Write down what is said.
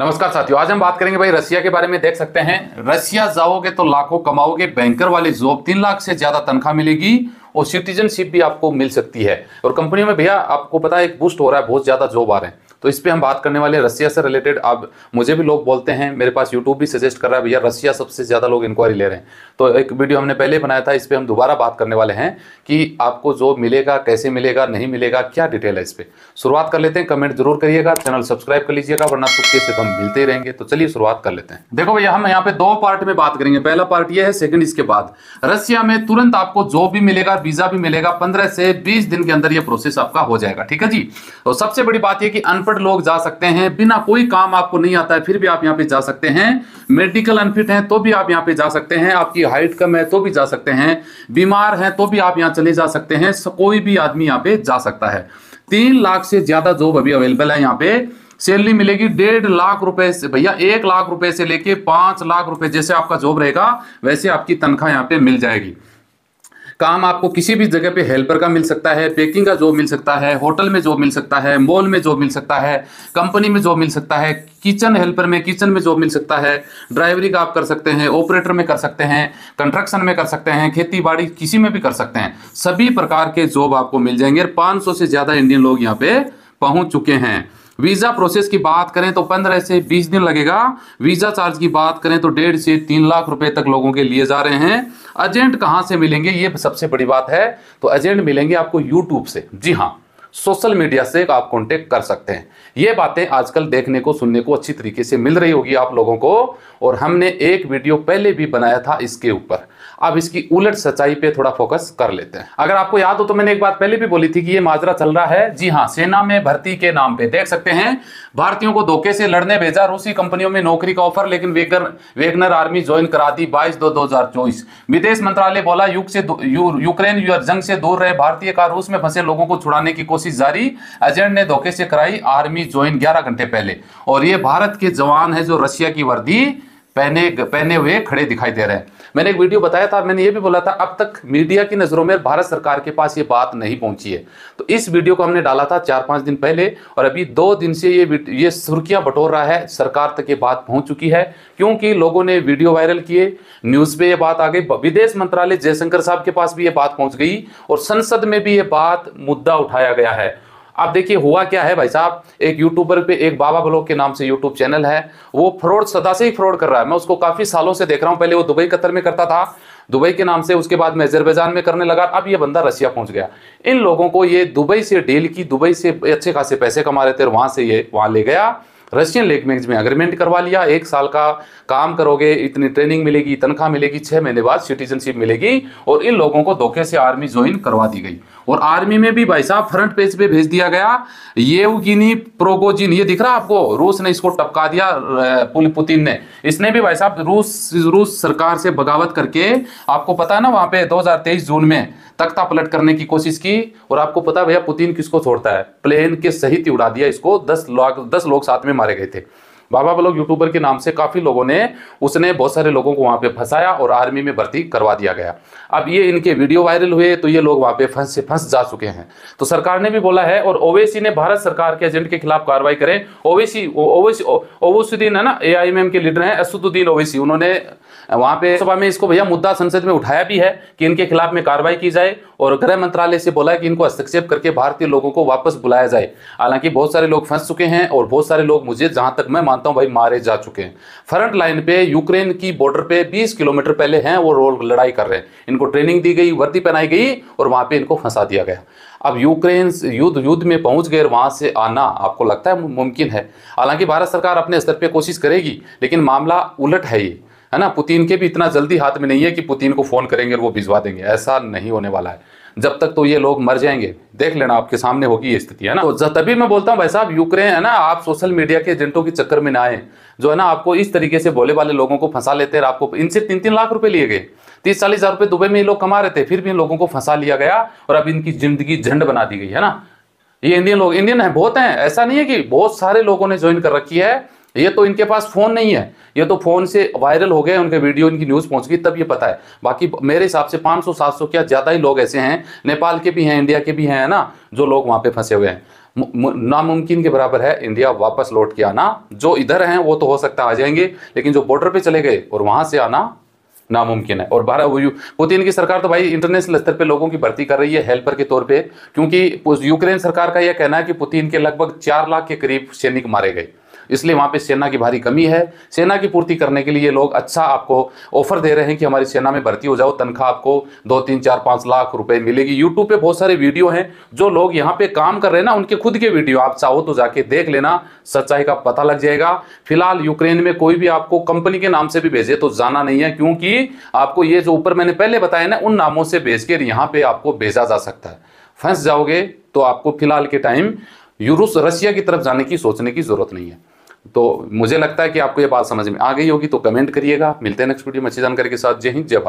नमस्कार साथियों, आज हम बात करेंगे भाई रसिया के बारे में। देख सकते हैं, रसिया जाओगे तो लाखों कमाओगे बैंकर वाले जॉब तीन लाख से ज़्यादा तनख्वाह मिलेगी और सिटीजनशिप भी आपको मिल सकती है। और कंपनियों में भैया, आपको पता है, एक बूस्ट हो रहा है, बहुत ज़्यादा जॉब आ रहे हैं। तो इस पर हम बात करने वाले रसिया से रिलेटेड अब मुझे भी लोग बोलते हैं, मेरे पास यूट्यूब भी सजेस्ट कर रहा है, भैया, रसिया सबसे ज़्यादा लोग इंक्वायरी ले रहे हैं। तो एक वीडियो हमने पहले बनाया था, इस पर हम दोबारा बात करने वाले हैं कि आपको जॉब मिलेगा, कैसे मिलेगा, नहीं मिलेगा, क्या डिटेल है इस पर शुरुआत कर लेते हैं कमेंट ज़रूर करिएगा चैनल सब्सक्राइब कर लीजिएगा, वरना तुक्के से तो हम मिलते ही रहेंगे। तो चलिए शुरुआत कर लेते हैं। देखो भैया, हम यहाँ पे दो पार्ट में बात करेंगे। पहला पार्ट ये है सेकंड इसके बाद। रसिया में तुरंत आपको जॉब भी मिलेगा वीज़ा भी मिलेगा, पंद्रह से बीस दिन के अंदर ये प्रोसेस आपका हो जाएगा। ठीक है जी? तो सबसे बड़ी बात यह कि अनपढ़ लोग जा सकते हैं, बिना कोई काम आपको नहीं आता है, फिर भी आप यहाँ पे जा सकते हैं। मेडिकल अनफिट हैं तो भी आप यहाँ पे जा सकते हैं। आपकी हाइट कम है तो भी जा सकते हैं। बीमार हैं तो भी आप यहाँ चले जा सकते हैं। कोई भी आदमी यहाँ पे जा सकता है। तीन लाख से ज़्यादा जॉब अभी अवेलेबल है यहाँ पे। सैलरी मिलेगी डेढ़ लाख रुपए से, भैया, एक लाख रुपए से लेके पाँच लाख रुपए जैसे आपका जॉब रहेगा, वैसे आपकी तनख्वाह यहाँ पे मिल जाएगी। काम आपको किसी भी जगह पे हेल्पर का मिल सकता है पैकिंग का जॉब मिल सकता है होटल में जॉब मिल सकता है मॉल में जॉब मिल सकता है कंपनी में जॉब मिल सकता है किचन हेल्पर में किचन में जॉब मिल सकता है ड्राइवरी का आप कर सकते हैं ऑपरेटर में कर सकते हैं कंस्ट्रक्शन में कर सकते हैं, खेती बाड़ी किसी में भी कर सकते हैं। सभी प्रकार के जॉब आपको मिल जाएँगे और पाँच से ज़्यादा इंडियन लोग यहाँ पे पहुँच चुके हैं। वीज़ा प्रोसेस की बात करें तो पंद्रह से बीस दिन लगेगा। वीज़ा चार्ज की बात करें तो डेढ़ से तीन लाख रुपए तक लोगों के लिए जा रहे हैं। एजेंट कहाँ से मिलेंगे, ये सबसे बड़ी बात है। तो एजेंट मिलेंगे आपको यूट्यूब से। जी हाँ। सोशल मीडिया से आप कॉन्टेक्ट कर सकते हैं। ये बातें आजकल देखने को सुनने को अच्छी तरीके से मिल रही होगी आप लोगों को और हमने एक वीडियो पहले भी बनाया था इसके ऊपर। अब इसकी उलट सच्चाई पे थोड़ा फोकस कर लेते हैं। अगर आपको याद हो तो मैंने एक बात पहले भी बोली थी कि ये माजरा चल रहा है। जी हाँ सेना में भर्ती के नाम पे। देख सकते हैं भारतीयों को धोखे से लड़ने भेजा रूसी कंपनियों में नौकरी का ऑफ़र लेकिन वेगर वेगनर आर्मी ज्वाइन करा दी बाईस दो दो हज़ार चौबीस। विदेश मंत्रालय बोला युग से यू, यूक्रेन जंग से दूर रहे। भारतीय का रूस में फंसे लोगों को छुड़ाने की कोशिश जारी। एजेंट ने धोखे से कराई आर्मी ज्वाइन ग्यारह घंटे पहले। और ये भारत के जवान है जो रशिया की वर्दी पहने पहने हुए खड़े दिखाई दे रहे हैं। मैंने एक वीडियो बताया था, मैंने ये भी बोला था, अब तक मीडिया की नज़रों में भारत सरकार के पास ये बात नहीं पहुँची है। तो इस वीडियो को हमने डाला था चार पाँच दिन पहले और अभी दो दिन से ये ये सुर्खियाँ बटोर रहा है, सरकार तक ये बात पहुँच चुकी है, क्योंकि लोगों ने वीडियो वायरल किए, न्यूज़ पे ये बात आ गई, विदेश मंत्रालय जयशंकर साहब के पास भी ये बात पहुँच गई और संसद में भी ये बात मुद्दा उठाया गया है। अब देखिए, हुआ क्या है भाई साहब? एक यूट्यूबर पे एक बाबा ब्लॉग के नाम से यूट्यूब चैनल है। वो फ्रॉड सदा से ही फ्रॉड कर रहा है। मैं उसको काफ़ी सालों से देख रहा हूँ। पहले वो दुबई कतर में करता था। दुबई के नाम से उसके बाद में अजरबैजान में करने लगा। अब ये बंदा रशिया पहुँच गया। इन लोगों को ये दुबई से डील की, दुबई से अच्छे खासे पैसे कमा रहे थे वहाँ से ये, वहाँ ले गया। रशियन लैंग्वेज में अग्रीमेंट करवा लिया। एक साल का काम करोगे, इतनी ट्रेनिंग मिलेगी, तनख्वाह मिलेगी, छह महीने बाद सिटीजनशिप मिलेगी और इन लोगों को धोखे से आर्मी ज्वाइन करवा दी गई। और आर्मी में भी भाई साहब फ्रंट पेज पे भेज दिया गया। ये प्रोगोजिन, ये दिख रहा आपको? रूस ने इसको टपका दिया पुतिन ने। इसने भी भाई साहब रूस रूस सरकार से बगावत करके आपको पता है ना, वहाँ पे 2023 जून में तख्ता पलट करने की कोशिश की और आपको पता भैया पुतिन किसको छोड़ता है? प्लेन के सहित उड़ा दिया इसको। दस लाख, दस लोग साथ में मारे गए थे। बाबा बलोक यूट्यूबर के नाम से काफ़ी लोगों ने, उसने बहुत सारे लोगों को वहाँ पे फंसाया और आर्मी में भर्ती करवा दिया गया। अब ये इनके वीडियो वायरल हुए तो ये लोग वहाँ पे फंस से फंस जा चुके हैं। तो सरकार ने भी बोला है और ओवैसी ने भारत सरकार के एजेंट के खिलाफ कार्रवाई करें। ओवैसी ओवैसी ओवैसीद्दीन है ना ए के लीडर हैं असुद्दीन ओवैसी, उन्होंने वहाँ पे सभा में इसको भैया मुद्दा संसद में उठाया भी है कि इनके खिलाफ में कार्रवाई की जाए और गृह मंत्रालय से बोला है कि इनको हस्तक्षेप करके भारतीय लोगों को वापस बुलाया जाए। हालाँकि बहुत सारे लोग फंस चुके हैं और बहुत सारे लोग मुझे जहाँ तक मैं मानता हूँ भाई मारे जा चुके हैं। फ्रंट लाइन पे यूक्रेन की बॉर्डर पे 20 किलोमीटर पहले हैं वो रोल लड़ाई कर रहे हैं। इनको ट्रेनिंग दी गई, वर्दी पहनाई गई और वहाँ पे इनको फंसा दिया गया। अब यूक्रेन युद्ध युद्ध में पहुँच गए वहाँ से आना आपको लगता है मुमकिन है। हालाँकि भारत सरकार अपने स्तर पर कोशिश करेगी, लेकिन मामला उलट है ये। है ना? पुतिन के भी इतना जल्दी हाथ में नहीं है कि पुतिन को फ़ोन करेंगे और वो भिजवा देंगे। ऐसा नहीं होने वाला है। जब तक तो ये लोग मर जाएँगे, देख लेना आपके सामने होगी ये स्थिति, है ना? तो तभी मैं बोलता हूँ भाई साहब, यूक्रेन है ना, आप सोशल मीडिया के एजेंटों के चक्कर में ना आए। जो है ना, आपको इस तरीके से बोले वाले लोगों को फंसा लेते हैं, आपको इनसे तीन तीन लाख रुपए लिए गए। तीस चालीस हज़ार रुपए दुबई में ये लोग कमा रहे थे, फिर भी इन लोगों को फंसा लिया गया और अब इनकी ज़िंदगी झंड बना दी गई, है ना? ये इंडियन लोग, इंडियन है, बहुत हैं। ऐसा नहीं है कि बहुत सारे लोगों ने ज्वाइन कर रखी है। ये तो इनके पास फ़ोन नहीं है। ये तो फ़ोन से वायरल हो गए, उनके वीडियो, इनकी न्यूज़ पहुँच गई, तब ये पता है। बाकी मेरे हिसाब से 500 700 क्या ज़्यादा ही लोग ऐसे हैं, नेपाल के भी हैं, इंडिया के भी हैं ना, जो लोग वहाँ पे फंसे हुए हैं। नामुमकिन के बराबर है, इंडिया वापस लौट के आना। जो इधर हैं, वो तो हो सकता आ जाएँगे, लेकिन जो बॉर्डर पे चले गए और वहाँ से आना नामुमकिन है। और भारत पुतिन की सरकार तो भाई इंटरनेशनल स्तर पे लोगों की भर्ती कर रही है हेल्पर के तौर पे, क्योंकि यूक्रेन सरकार का यह कहना है कि पुतिन के लगभग चार लाख के करीब सैनिक मारे गए। इसलिए वहाँ पे सेना की भारी कमी है। सेना की पूर्ति करने के लिए ये लोग अच्छा आपको ऑफ़र दे रहे हैं कि हमारी सेना में भर्ती हो जाओ, तनख्वाह आपको दो, तीन, चार, पाँच लाख रुपए मिलेगी। यूट्यूब पे बहुत सारे वीडियो हैं जो लोग यहाँ पे काम कर रहे हैं ना, उनके खुद के वीडियो। आप चाहो तो जाके देख लेना, सच्चाई का पता लग जाएगा। फ़िलहाल यूक्रेन में कोई भी आपको कंपनी के नाम से भी भेजे तो जाना नहीं है, क्योंकि आपको ये जो ऊपर मैंने पहले बताया ना, उन नामों से भेज के यहाँ पे आपको भेजा जा सकता है। फंस जाओगे तो आपको फ़िलहाल के टाइम यूरोस रशिया की तरफ़ जाने की सोचने की ज़रूरत नहीं है। तो मुझे लगता है कि आपको ये बात समझ में आ गई होगी तो कमेंट करिएगा। मिलते हैं नेक्स्ट वीडियो में, अच्छी जानकारी के साथ। जय हिंद, जय भारत।